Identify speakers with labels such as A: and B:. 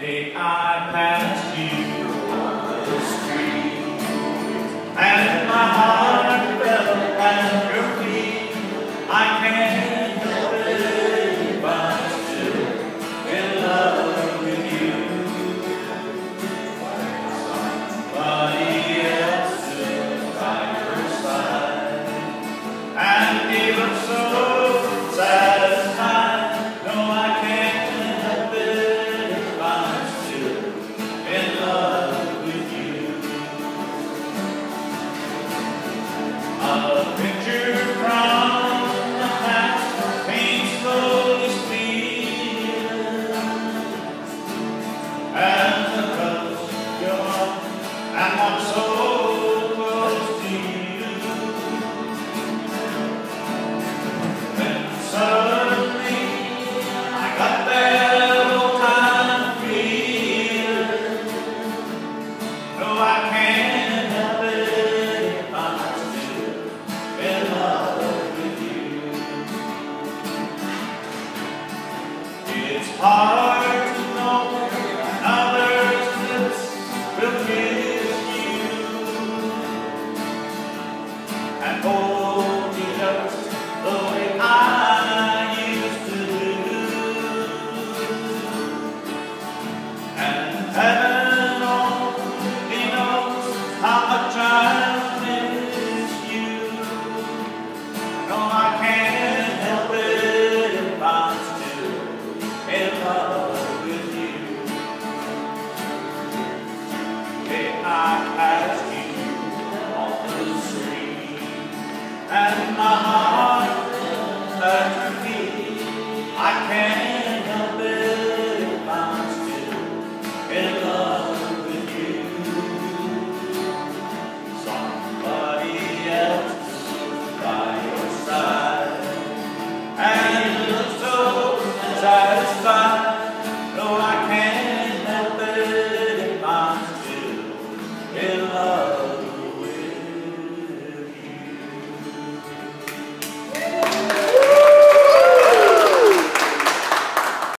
A: day I passed you love as you.